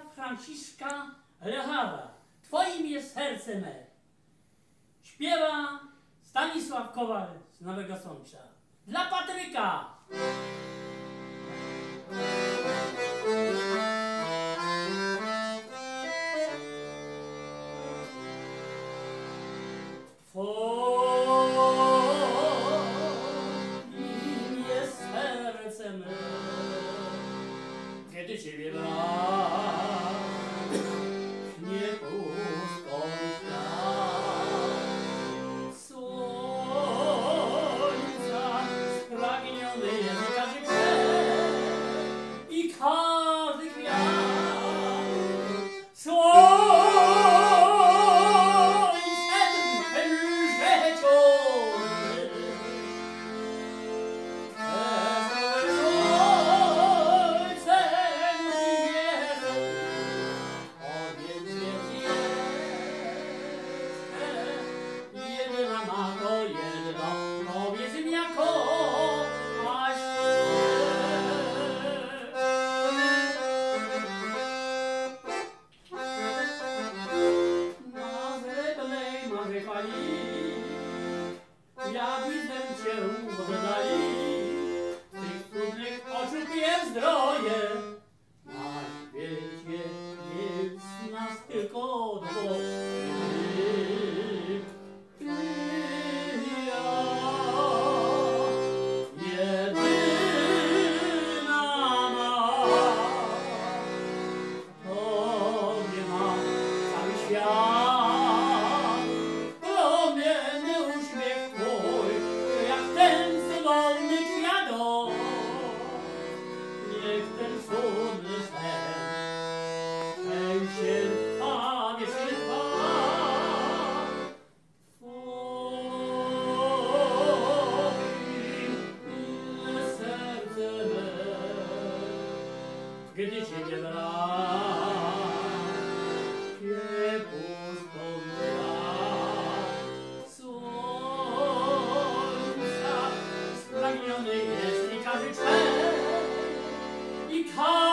Franciszka Lechawa. Twoim jest serce me. Śpiewa Stanisław Kowal z Nowego Sącza. Dla Patryka! Twoim jest serce me, kiedy Ciebie brak, widzę cię oddali, tych trudnych oczu pije zdroje. Na świecie jest nas tylko dwóch. gdy się nie bra. Nie pozbawia słońca, spragniony jest i każdy człowiek i każdy